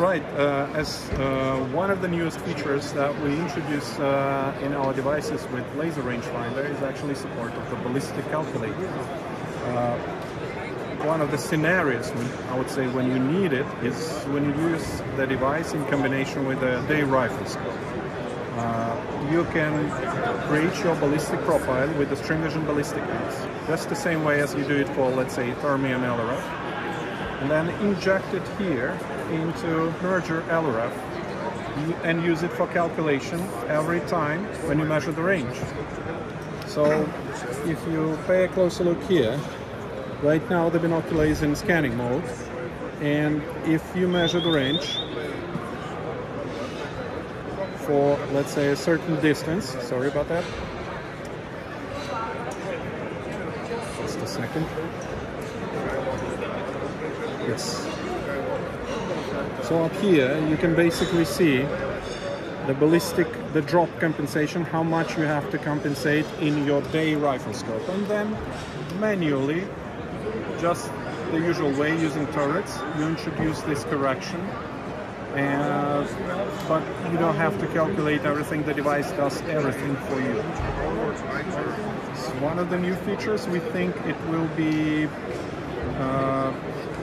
right, uh, as uh, one of the newest features that we introduce uh, in our devices with laser rangefinder is actually support of the ballistic calculator. Uh, one of the scenarios, I would say, when you need it is when you use the device in combination with a day rifle scope. Uh, you can create your ballistic profile with the Stream Vision ballistic lens, just the same way as you do it for, let's say, Thermion LRF, and then inject it here into Merger LRF and use it for calculation every time when you measure the range. So if you pay a closer look here, right now the binocular is in scanning mode. And if you measure the range for let's say a certain distance, sorry about that, just a second, yes, so up here you can basically see the ballistic, the drop compensation, how much you have to compensate in your day rifle scope. And then manually, just the usual way using turrets, you introduce this correction. And, but you don't have to calculate everything, the device does everything for you. It's one of the new features, we think it will be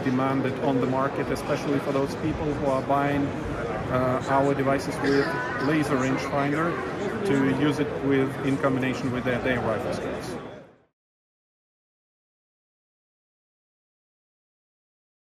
demanded on the market, especially for those people who are buying uh, our devices with laser rangefinder to use it with in combination with their, their rifle scopes.